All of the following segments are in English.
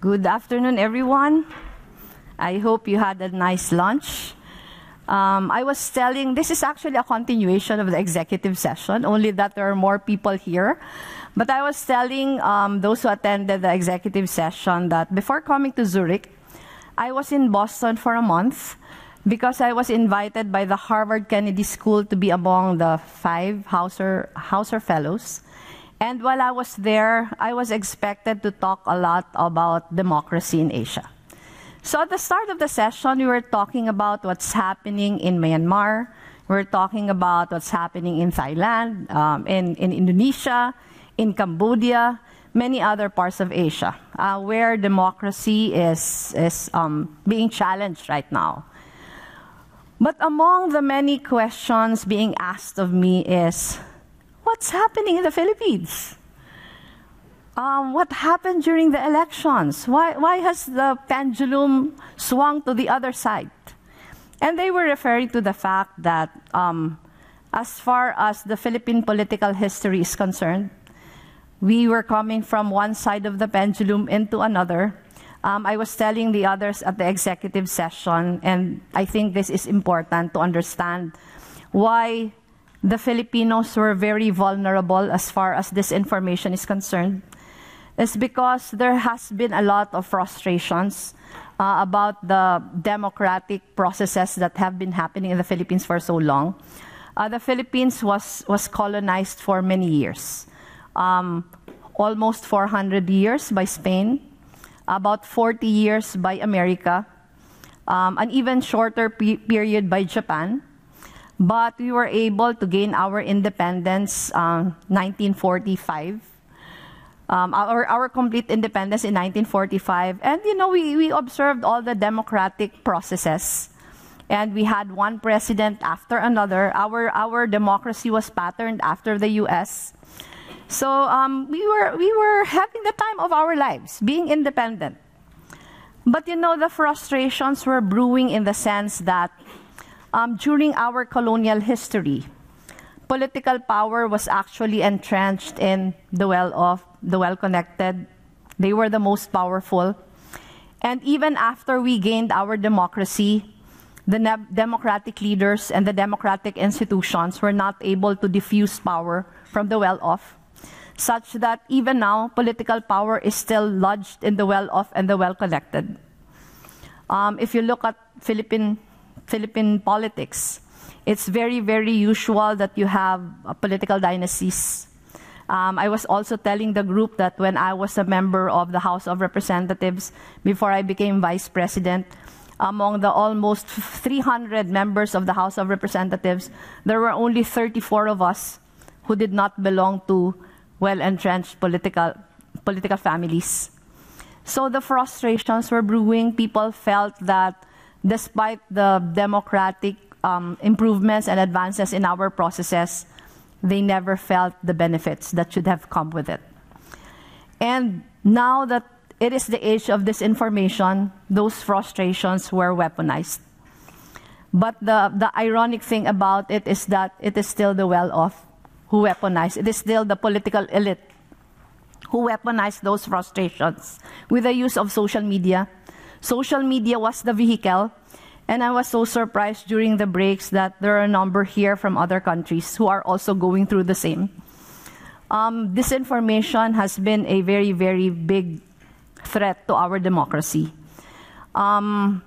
Good afternoon, everyone. I hope you had a nice lunch. Um, I was telling, this is actually a continuation of the executive session, only that there are more people here. But I was telling um, those who attended the executive session that before coming to Zurich, I was in Boston for a month because I was invited by the Harvard Kennedy School to be among the five Hauser, Hauser Fellows. And while I was there, I was expected to talk a lot about democracy in Asia. So at the start of the session, we were talking about what's happening in Myanmar. We were talking about what's happening in Thailand, um, in, in Indonesia, in Cambodia, many other parts of Asia, uh, where democracy is, is um, being challenged right now. But among the many questions being asked of me is, what's happening in the Philippines? Um, what happened during the elections? Why, why has the pendulum swung to the other side? And they were referring to the fact that, um, as far as the Philippine political history is concerned, we were coming from one side of the pendulum into another. Um, I was telling the others at the executive session, and I think this is important to understand why the Filipinos were very vulnerable as far as disinformation is concerned. Is because there has been a lot of frustrations uh, about the democratic processes that have been happening in the Philippines for so long. Uh, the Philippines was, was colonized for many years um, almost 400 years by Spain, about 40 years by America, um, an even shorter pe period by Japan. But we were able to gain our independence um, 1945. Um, our, our complete independence in 1945. And, you know, we, we observed all the democratic processes. And we had one president after another. Our, our democracy was patterned after the US. So um, we, were, we were having the time of our lives, being independent. But you know, the frustrations were brewing in the sense that um, during our colonial history, political power was actually entrenched in the well off, the well connected. They were the most powerful. And even after we gained our democracy, the democratic leaders and the democratic institutions were not able to diffuse power from the well off such that even now political power is still lodged in the well-off and the well-connected. Um, if you look at Philippine, Philippine politics, it's very, very usual that you have uh, political dynasties. Um, I was also telling the group that when I was a member of the House of Representatives, before I became vice president, among the almost 300 members of the House of Representatives, there were only 34 of us who did not belong to well-entrenched political, political families. So the frustrations were brewing. People felt that despite the democratic um, improvements and advances in our processes, they never felt the benefits that should have come with it. And now that it is the age of disinformation, those frustrations were weaponized. But the, the ironic thing about it is that it is still the well off who weaponize. It is still the political elite who weaponize those frustrations with the use of social media. Social media was the vehicle, and I was so surprised during the breaks that there are a number here from other countries who are also going through the same. Um, disinformation has been a very, very big threat to our democracy. Um,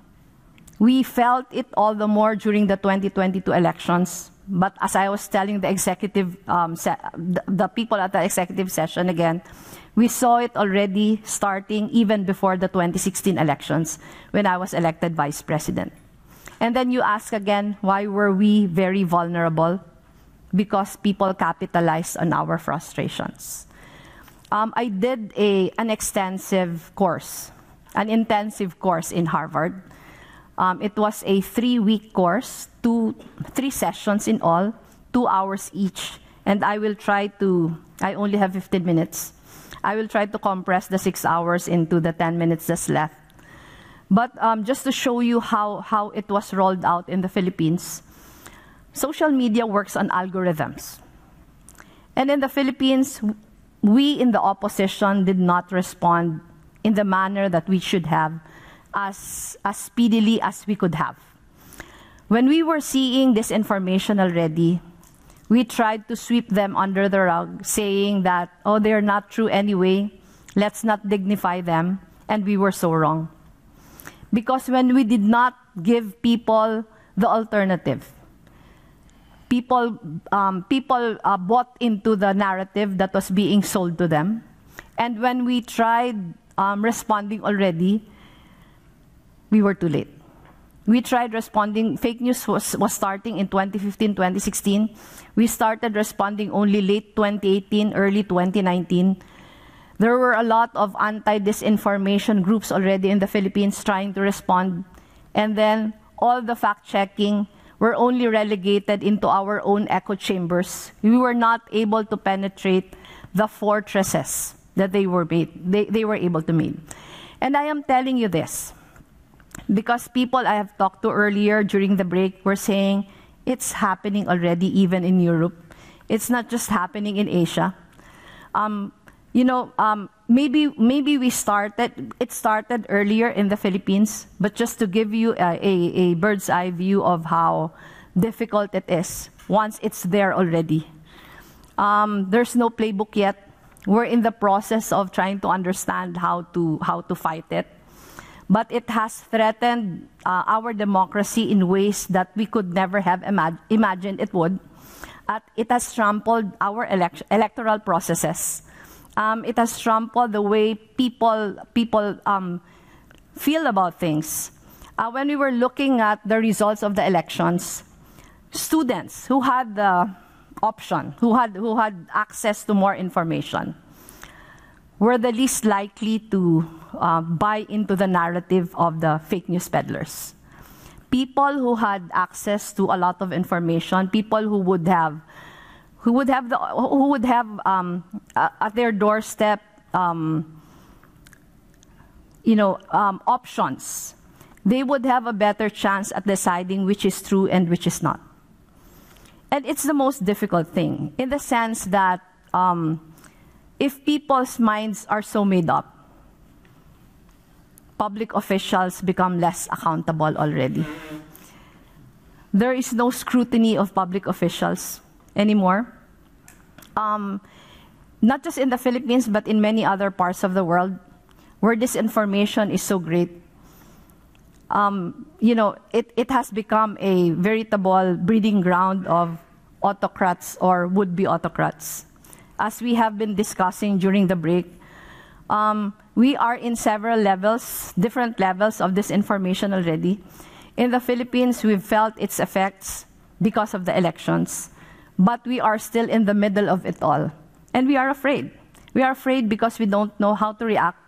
we felt it all the more during the 2022 elections but as I was telling the executive, um, the, the people at the executive session again, we saw it already starting even before the 2016 elections when I was elected vice president. And then you ask again, why were we very vulnerable? Because people capitalized on our frustrations. Um, I did a, an extensive course, an intensive course in Harvard um, it was a three-week course, two, three sessions in all, two hours each. And I will try to, I only have 15 minutes. I will try to compress the six hours into the 10 minutes that's left. But um, just to show you how, how it was rolled out in the Philippines, social media works on algorithms. And in the Philippines, we in the opposition did not respond in the manner that we should have as, as speedily as we could have. When we were seeing disinformation already, we tried to sweep them under the rug, saying that, oh, they're not true anyway, let's not dignify them, and we were so wrong. Because when we did not give people the alternative, people, um, people uh, bought into the narrative that was being sold to them. And when we tried um, responding already, we were too late. We tried responding, fake news was, was starting in 2015, 2016. We started responding only late 2018, early 2019. There were a lot of anti disinformation groups already in the Philippines trying to respond. And then all the fact checking were only relegated into our own echo chambers. We were not able to penetrate the fortresses that they were, made, they, they were able to make. And I am telling you this because people I have talked to earlier during the break were saying it's happening already even in Europe. It's not just happening in Asia. Um, you know, um, maybe maybe we started. It started earlier in the Philippines, but just to give you a, a, a bird's eye view of how difficult it is once it's there already. Um, there's no playbook yet. We're in the process of trying to understand how to how to fight it but it has threatened uh, our democracy in ways that we could never have imag- imagined it would. At, it has trampled our elect- electoral processes. Um, it has trampled the way people people um, feel about things. Uh, when we were looking at the results of the elections, students who had the option, who had who had access to more information, were the least likely to uh, buy into the narrative of the fake news peddlers. People who had access to a lot of information, people who would have, who would have the, who would have um, at their doorstep, um, you know, um, options. They would have a better chance at deciding which is true and which is not. And it's the most difficult thing in the sense that um, if people's minds are so made up, public officials become less accountable already. There is no scrutiny of public officials anymore. Um, not just in the Philippines, but in many other parts of the world where disinformation is so great. Um, you know, it, it has become a veritable breeding ground of autocrats or would be autocrats as we have been discussing during the break, um, we are in several levels, different levels of disinformation already. In the Philippines, we've felt its effects because of the elections, but we are still in the middle of it all. And we are afraid. We are afraid because we don't know how to react.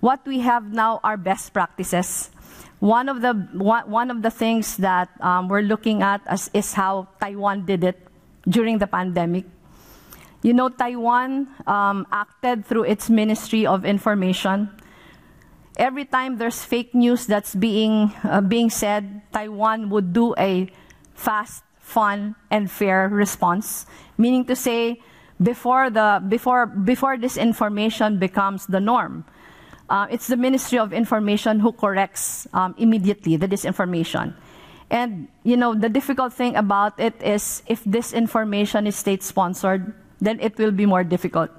What we have now are best practices. One of the, one, of the things that um, we're looking at is how Taiwan did it during the pandemic. You know, Taiwan um, acted through its Ministry of Information. Every time there's fake news that's being, uh, being said, Taiwan would do a fast, fun, and fair response. Meaning to say, before, the, before, before disinformation becomes the norm, uh, it's the Ministry of Information who corrects um, immediately the disinformation. And, you know, the difficult thing about it is if disinformation is state sponsored, then it will be more difficult.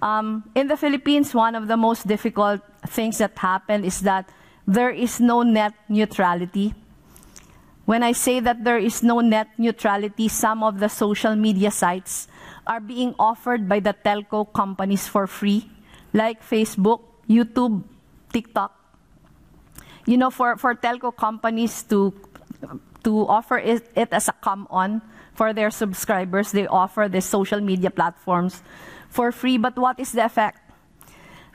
Um, in the Philippines, one of the most difficult things that happened is that there is no net neutrality. When I say that there is no net neutrality, some of the social media sites are being offered by the telco companies for free, like Facebook, YouTube, TikTok. You know, for, for telco companies to, to offer it, it as a come on, for their subscribers. They offer the social media platforms for free. But what is the effect?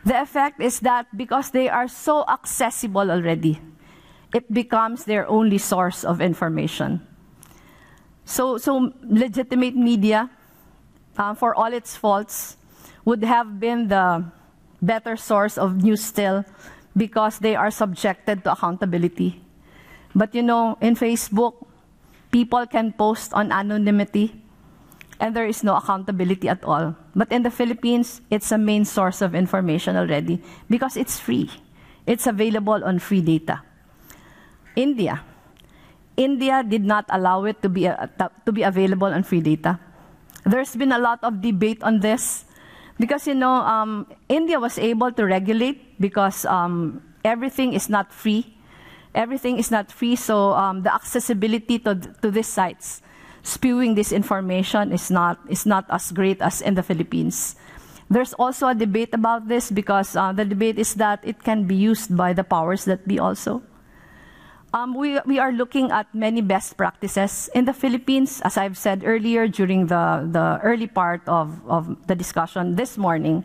The effect is that because they are so accessible already, it becomes their only source of information. So, so legitimate media, uh, for all its faults, would have been the better source of news still because they are subjected to accountability. But you know, in Facebook, people can post on anonymity. and there is no accountability at all. But in the Philippines, it's a main source of information already because it's free. It's available on free data. India. India did not allow it to be, uh, to be available on free data. There's been a lot of debate on this because, you know, um, India was able to regulate because um, everything is not free. Everything is not free, so um, the accessibility to, to these sites, spewing disinformation is not, is not as great as in the Philippines. There's also a debate about this because uh, the debate is that it can be used by the powers that be also. Um, we, we are looking at many best practices in the Philippines, as I've said earlier during the, the early part of, of the discussion this morning.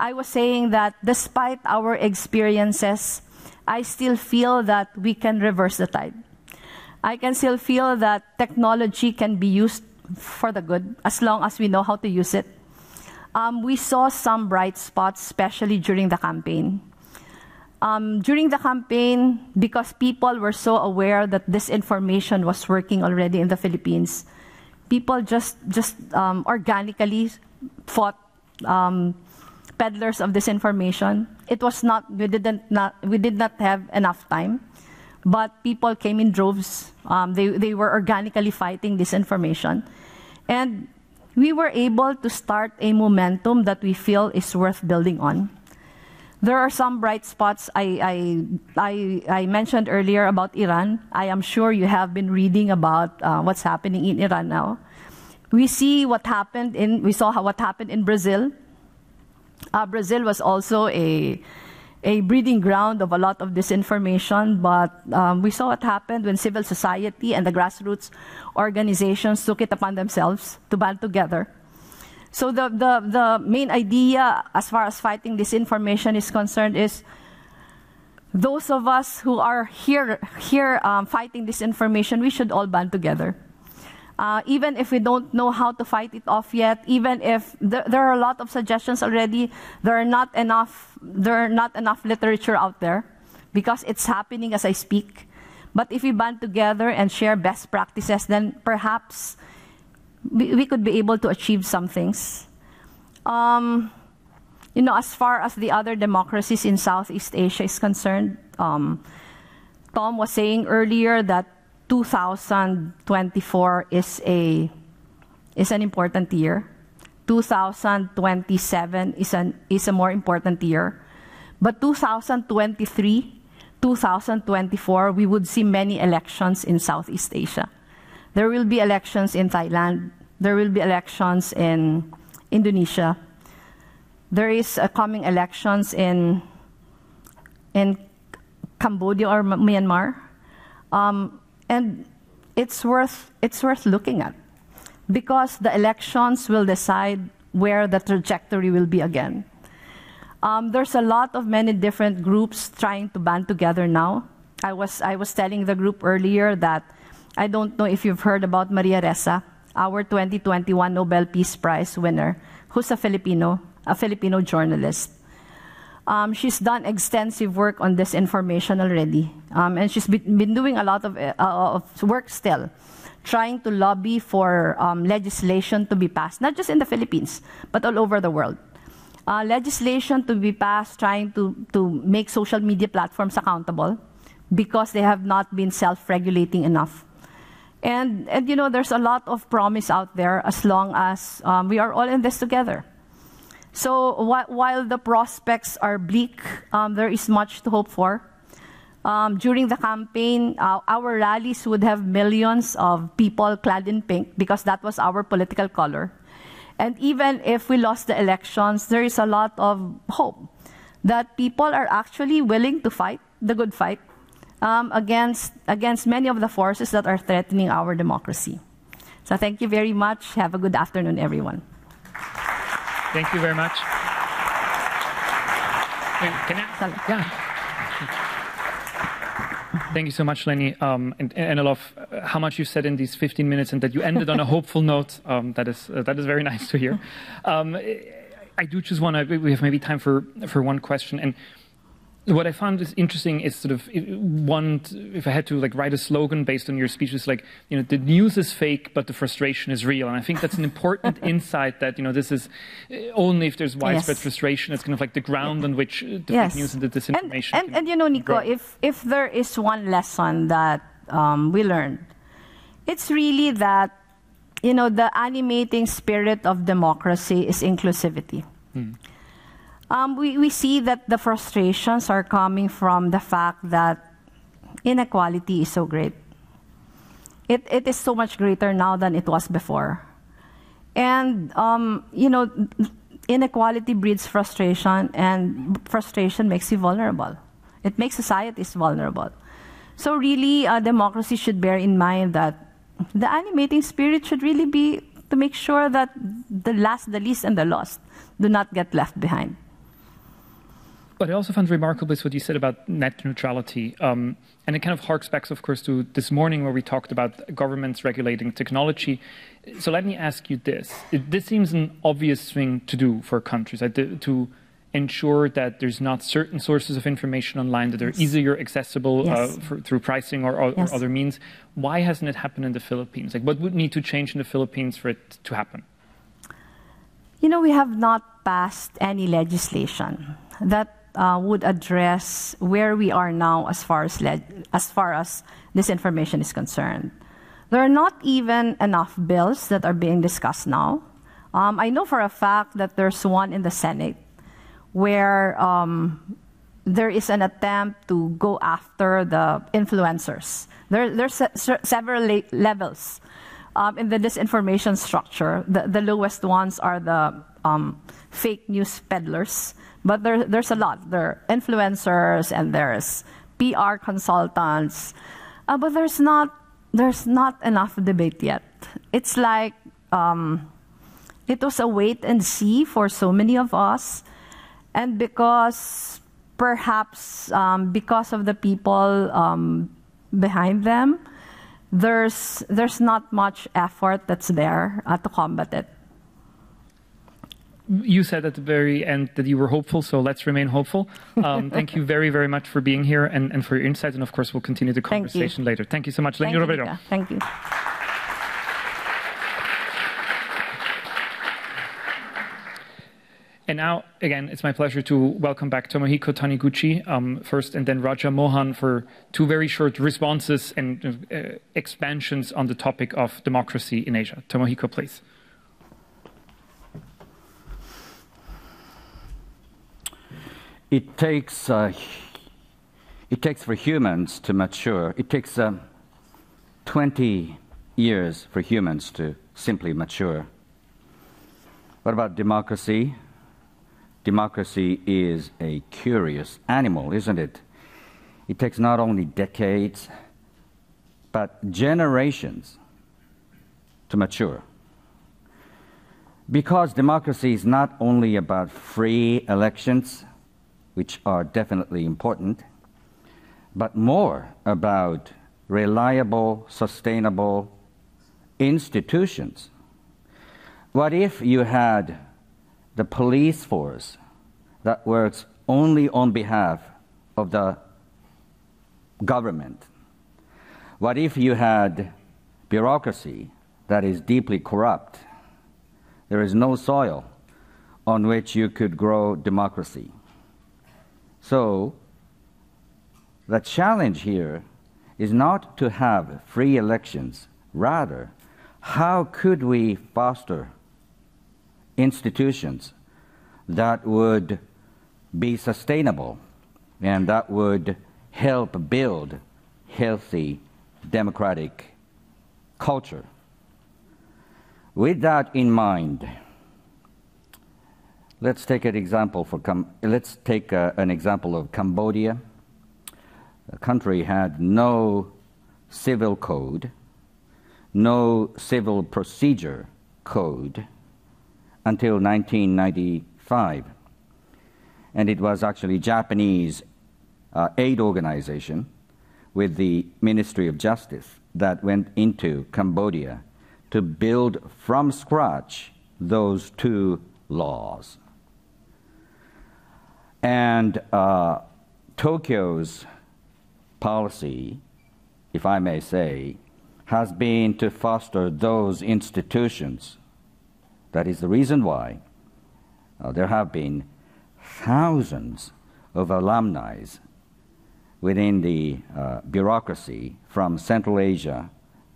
I was saying that despite our experiences, I still feel that we can reverse the tide. I can still feel that technology can be used for the good as long as we know how to use it. Um, we saw some bright spots, especially during the campaign. Um, during the campaign, because people were so aware that disinformation was working already in the Philippines, people just just um, organically fought um, peddlers of disinformation. It was not we didn't not we did not have enough time, but people came in droves. Um, they they were organically fighting disinformation. and we were able to start a momentum that we feel is worth building on. There are some bright spots I, I, I, I, mentioned earlier about Iran. I am sure you have been reading about uh, what's happening in Iran now. We see what happened in, we saw how, what happened in Brazil. Uh, Brazil was also a, a breeding ground of a lot of disinformation, but um, we saw what happened when civil society and the grassroots organizations took it upon themselves to band together so the, the, the main idea as far as fighting disinformation is concerned is those of us who are here, here um, fighting disinformation, we should all band together. Uh, even if we don't know how to fight it off yet, even if th there are a lot of suggestions already, there are not enough, there are not enough literature out there because it's happening as I speak. But if we band together and share best practices, then perhaps we, we could be able to achieve some things. Um, you know, as far as the other democracies in Southeast Asia is concerned, um, Tom was saying earlier that 2024 is a is an important year. 2027 is an is a more important year. But 2023, 2024, we would see many elections in Southeast Asia. There will be elections in Thailand. There will be elections in Indonesia. There is a coming elections in in Cambodia or Myanmar, um, and it's worth it's worth looking at because the elections will decide where the trajectory will be again. Um, there's a lot of many different groups trying to band together now. I was I was telling the group earlier that I don't know if you've heard about Maria Ressa, our 2021 Nobel Peace Prize winner, who's a Filipino, a Filipino journalist. Um, she's done extensive work on disinformation already, um, and she's been, doing a lot of, uh, of, work still, trying to lobby for um, legislation to be passed, not just in the Philippines, but all over the world. Uh, legislation to be passed trying to, to make social media platforms accountable because they have not been self-regulating enough. And, and you know, there's a lot of promise out there as long as um, we are all in this together. So wh while the prospects are bleak, um, there is much to hope for. Um, during the campaign, uh, our rallies would have millions of people clad in pink because that was our political color. And even if we lost the elections, there is a lot of hope that people are actually willing to fight the good fight um, against, against many of the forces that are threatening our democracy. So thank you very much. Have a good afternoon, everyone. Thank you very much. Can I, yeah. Thank you so much, Leni. Um, and, and, I love how much you said in these 15 minutes and that you ended on a hopeful note. Um, that, is, uh, that is very nice to hear. Um, I do just want to, we have maybe time for, for one question. And what I found is interesting is sort of one. If I had to like write a slogan based on your speech, is like you know the news is fake, but the frustration is real, and I think that's an important insight. That you know this is uh, only if there's widespread yes. frustration, it's kind of like the ground on which uh, the yes. fake news and the disinformation. And, and, and you know, Nico, grow. if if there is one lesson that um, we learned, it's really that you know the animating spirit of democracy is inclusivity. Hmm. Um, we, we see that the frustrations are coming from the fact that inequality is so great. It, it is so much greater now than it was before. And, um, you know, inequality breeds frustration, and frustration makes you vulnerable. It makes societies vulnerable. So, really, uh, democracy should bear in mind that the animating spirit should really be to make sure that the last, the least, and the lost do not get left behind. But I also found remarkable is what you said about net neutrality. Um, and it kind of harks back, of course, to this morning where we talked about governments regulating technology. So let me ask you this. It, this seems an obvious thing to do for countries, right? to, to ensure that there's not certain sources of information online that are yes. easier accessible uh, yes. uh, for, through pricing or, or, yes. or other means. Why hasn't it happened in the Philippines? Like, what would need to change in the Philippines for it to happen? You know, we have not passed any legislation that uh, would address where we are now as far as, as far as disinformation is concerned. There are not even enough bills that are being discussed now. Um, I know for a fact that there's one in the Senate where um, there is an attempt to go after the influencers. There, there's se- several la- levels um, in the disinformation structure. The, the lowest ones are the um, fake news peddlers. But there, there's a lot. There are influencers and there's PR consultants. Uh, but there's not, there's not enough debate yet. It's like um, it was a wait and see for so many of us. And because perhaps um, because of the people um, behind them, there's, there's not much effort that's there uh, to combat it you said at the very end that you were hopeful, so let's remain hopeful. Um, thank you very, very much for being here and, and for your insights. And of course, we'll continue the conversation thank later. Thank you so much. Thank you, Robredo. Thank you. And now, again, it's my pleasure to welcome back Tomohiko Taniguchi um, first and then Raja Mohan for two very short responses and uh, expansions on the topic of democracy in Asia. Tomohiko, please. It takes uh, it takes for humans to mature. It takes uh, 20 years for humans to simply mature. What about democracy? Democracy is a curious animal, isn't it? It takes not only decades, but generations to mature. Because democracy is not only about free elections, which are definitely important, but more about reliable, sustainable institutions. What if you had the police force that works only on behalf of the government? What if you had bureaucracy that is deeply corrupt? There is no soil on which you could grow democracy. So, the challenge here is not to have free elections. Rather, how could we foster institutions that would be sustainable and that would help build healthy democratic culture? With that in mind, Let's take an example for Com- let's take uh, an example of Cambodia. The country had no civil code, no civil procedure code until 1995, and it was actually Japanese uh, aid organization with the Ministry of Justice that went into Cambodia to build from scratch those two laws. And uh, Tokyo's policy, if I may say, has been to foster those institutions. That is the reason why uh, there have been thousands of alumni within the uh, bureaucracy from Central Asia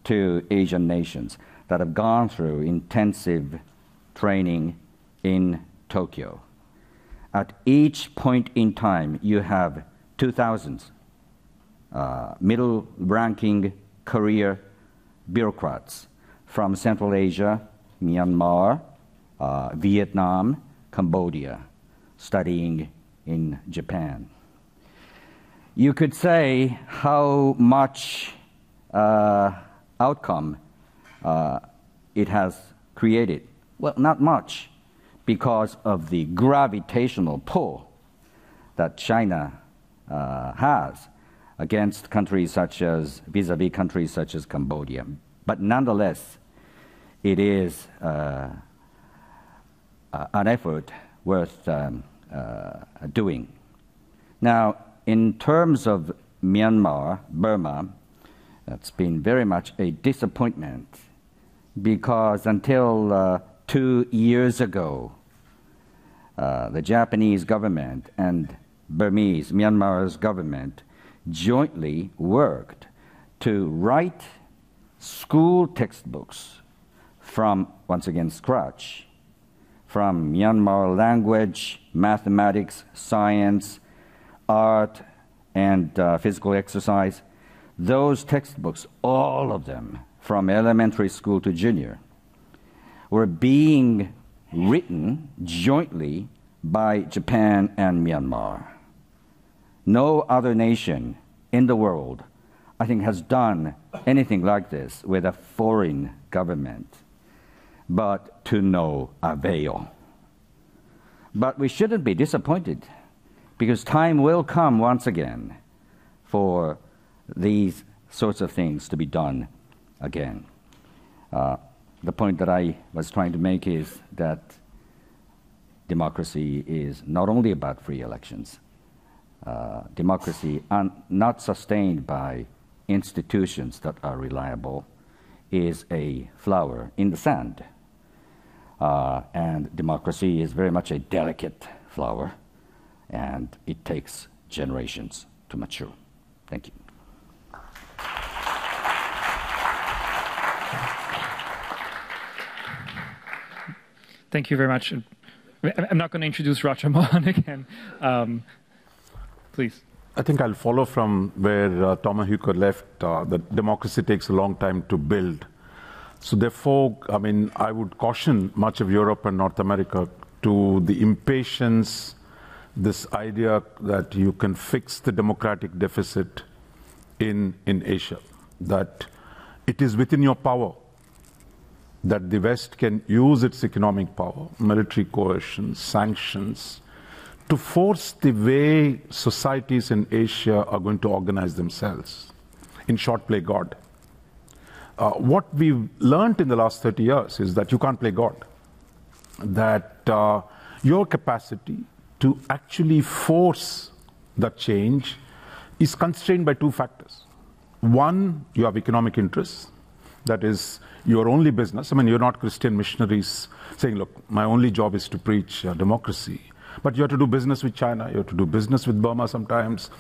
to Asian nations that have gone through intensive training in Tokyo. At each point in time, you have 2,000 uh, middle ranking career bureaucrats from Central Asia, Myanmar, uh, Vietnam, Cambodia, studying in Japan. You could say how much uh, outcome uh, it has created. Well, not much, because of the gravitational pull that China uh, has against countries such as vis-a-vis countries such as Cambodia. But nonetheless, it is uh, an effort worth um, uh, doing. Now, in terms of Myanmar, Burma, it's been very much a disappointment because until uh, two years ago, uh, the Japanese government and Burmese, Myanmar's government, jointly worked to write school textbooks from, once again, scratch, from Myanmar language, mathematics, science, art, and uh, physical exercise. Those textbooks, all of them, from elementary school to junior, were being written jointly by Japan and Myanmar. No other nation in the world, I think, has done anything like this with a foreign government, but to no avail. But we shouldn't be disappointed because time will come once again for these sorts of things to be done again. Uh, the point that I was trying to make is that democracy is not only about free elections. Uh, democracy, not sustained by institutions that are reliable, is a flower in the sand. Uh, and democracy is very much a delicate flower, and it takes generations to mature. Thank you. Thank you very much. I'm not going to introduce Raja Mohan again. Um, please. I think I'll follow from where uh, Tomohiko left. Uh, that democracy takes a long time to build. So therefore, I mean, I would caution much of Europe and North America to the impatience, this idea that you can fix the democratic deficit in, in Asia, that it is within your power that the West can use its economic power, military coercion, sanctions, to force the way societies in Asia are going to organize themselves. In short, play God. Uh, what we've learned in the last 30 years is that you can't play God. That uh, your capacity to actually force that change is constrained by two factors. One, you have economic interests. That is, your only business. I mean, you're not Christian missionaries saying, look, my only job is to preach uh, democracy. But you have to do business with China, you have to do business with Burma sometimes.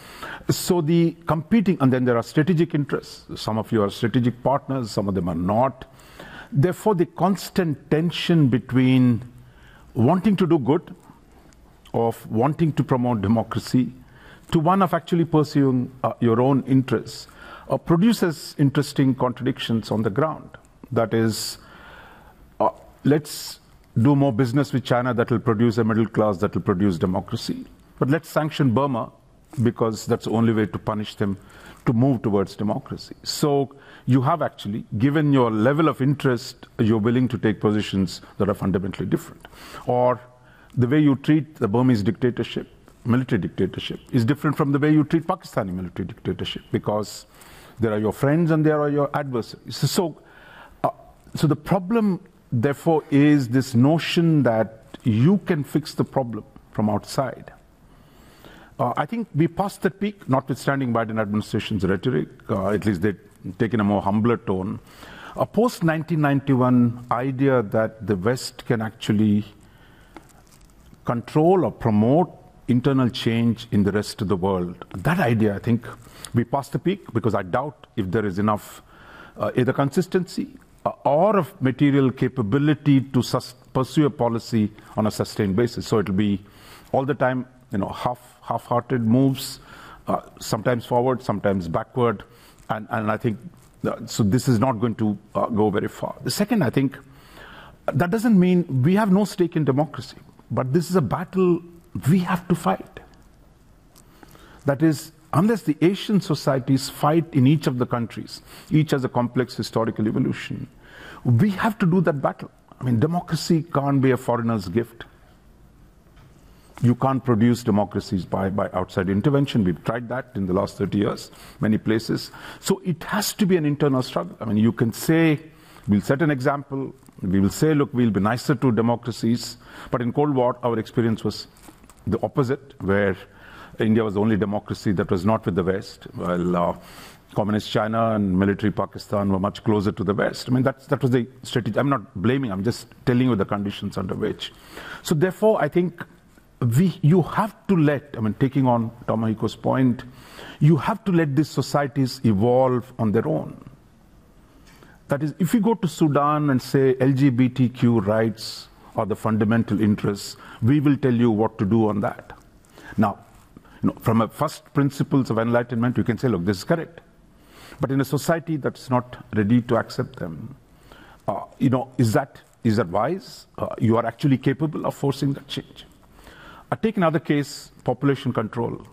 So the competing, and then there are strategic interests. Some of you are strategic partners, some of them are not. Therefore, the constant tension between wanting to do good, of wanting to promote democracy, to one of actually pursuing uh, your own interests, uh, produces interesting contradictions on the ground. That is, uh, let's do more business with China that will produce a middle class that will produce democracy. But let's sanction Burma because that's the only way to punish them to move towards democracy. So you have actually, given your level of interest, you're willing to take positions that are fundamentally different. Or the way you treat the Burmese dictatorship, military dictatorship, is different from the way you treat Pakistani military dictatorship because there are your friends and there are your adversaries. So so the problem, therefore, is this notion that you can fix the problem from outside. Uh, I think we passed that peak, notwithstanding Biden administration's rhetoric. Uh, at least they've taken a more humbler tone. A post 1991 idea that the West can actually control or promote internal change in the rest of the world. That idea, I think, we passed the peak because I doubt if there is enough uh, either consistency uh, or of material capability to sus- pursue a policy on a sustained basis. So it'll be all the time, you know, half half-hearted moves, uh, sometimes forward, sometimes backward, and, and I think uh, so. This is not going to uh, go very far. The second, I think, that doesn't mean we have no stake in democracy, but this is a battle we have to fight. That is, unless the Asian societies fight in each of the countries, each has a complex historical evolution, we have to do that battle. I mean, democracy can't be a foreigner's gift. You can't produce democracies by, by outside intervention. We've tried that in the last 30 years, many places. So it has to be an internal struggle. I mean, you can say, we'll set an example, we will say, look, we'll be nicer to democracies. But in Cold War, our experience was the opposite, where India was the only democracy that was not with the West, while uh, communist China and military Pakistan were much closer to the West. I mean, that's, that was the strategy. I'm not blaming, I'm just telling you the conditions under which. So, therefore, I think we, you have to let, I mean, taking on Tomohiko's point, you have to let these societies evolve on their own. That is, if you go to Sudan and say LGBTQ rights are the fundamental interests, we will tell you what to do on that. Now, you know, from a first principles of enlightenment, you can say, look, this is correct. But in a society that's not ready to accept them, uh, you know, is that is that wise? Uh, you are actually capable of forcing that change. I take another case: population control.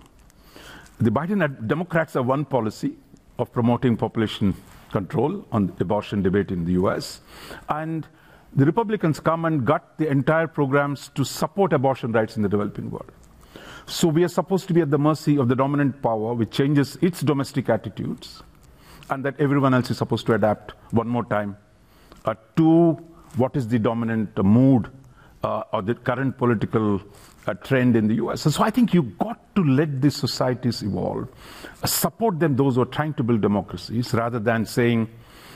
The Biden Democrats have one policy of promoting population control on the abortion debate in the U.S. and the Republicans come and gut the entire programs to support abortion rights in the developing world. So we are supposed to be at the mercy of the dominant power, which changes its domestic attitudes, and that everyone else is supposed to adapt one more time uh, to what is the dominant mood uh, or the current political uh, trend in the US. So I think you've got to let these societies evolve, support them, those who are trying to build democracies, rather than saying,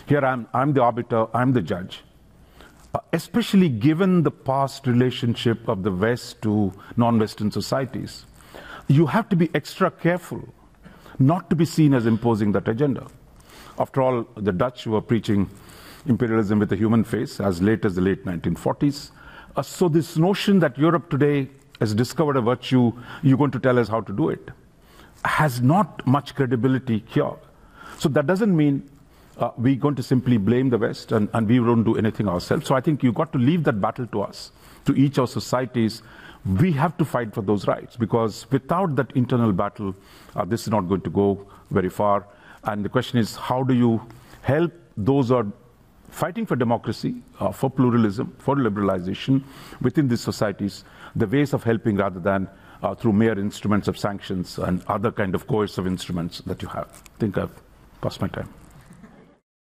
here I'm, I'm the arbiter, I'm the judge. Especially given the past relationship of the West to non Western societies, you have to be extra careful not to be seen as imposing that agenda. After all, the Dutch were preaching imperialism with a human face as late as the late 1940s. Uh, so, this notion that Europe today has discovered a virtue, you're going to tell us how to do it, has not much credibility here. So, that doesn't mean uh, we're going to simply blame the West and, and we won't do anything ourselves. So I think you've got to leave that battle to us, to each of societies. We have to fight for those rights because without that internal battle, uh, this is not going to go very far. And the question is, how do you help those who are fighting for democracy, uh, for pluralism, for liberalization within these societies, the ways of helping rather than uh, through mere instruments of sanctions and other kind of coercive instruments that you have. I think I've passed my time.